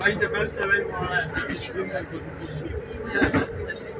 Haydi ben severim. Hiçbirinden kötü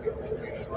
Yeah.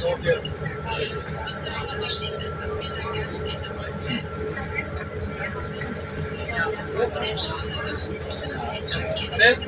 Молодец. Нет?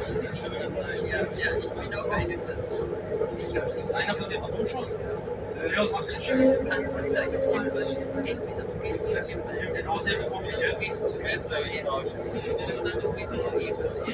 Ja, ich bin auch eine Person. Ich glaube, es ist einer von den Tonschuhen. Ja, macht keinen Scheiß. Das kann ein kleines Kind passieren. Entweder du gehst zu dem Ball, dann du gehst zu dem Ball, dann du gehst zu dem Ball, dann du gehst zu dem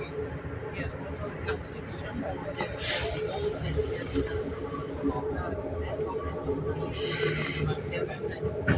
Thank you.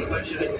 budgeting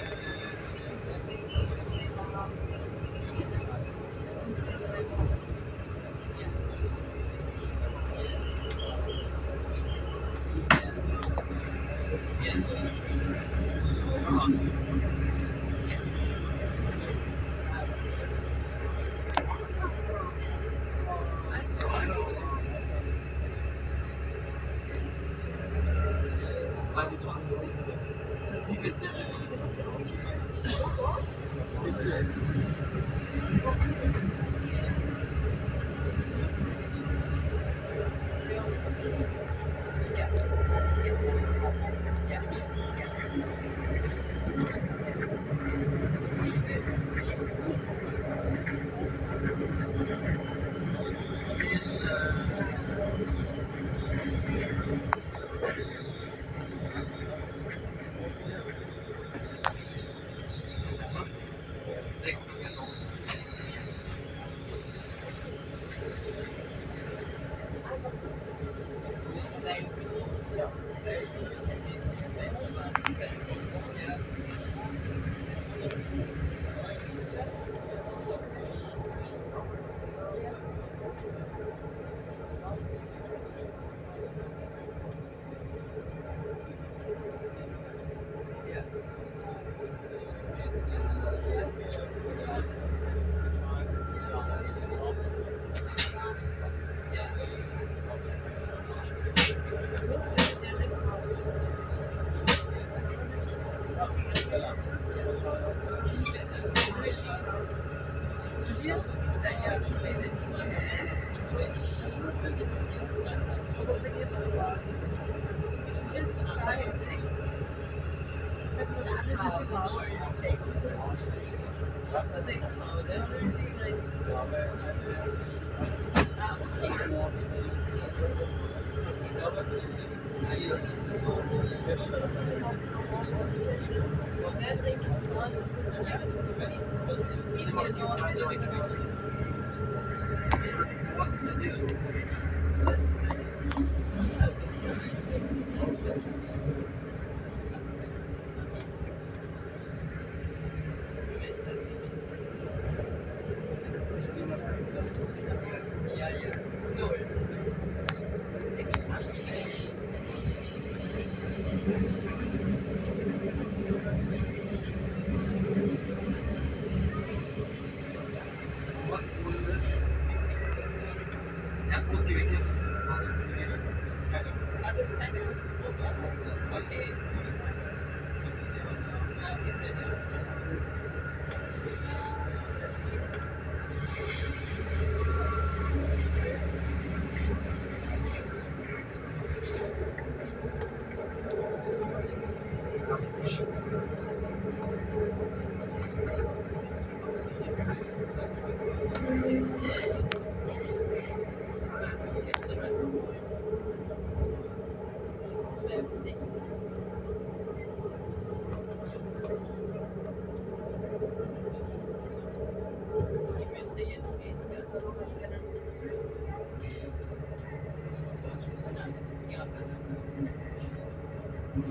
我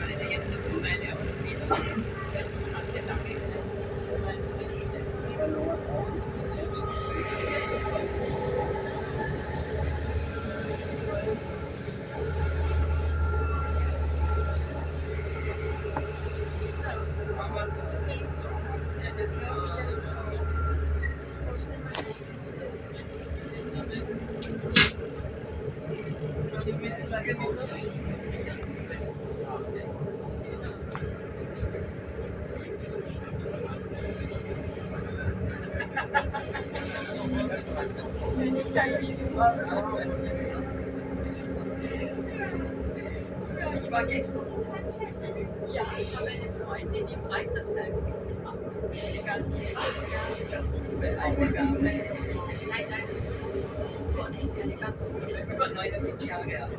我。Ich war gestern. Ja, ich habe eine Freundin, im treibt gemacht. halt. Die ganze Liebe, eine Gabe. Nein, nein. Über 90 Jahre alt.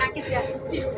Aqui se arrepia.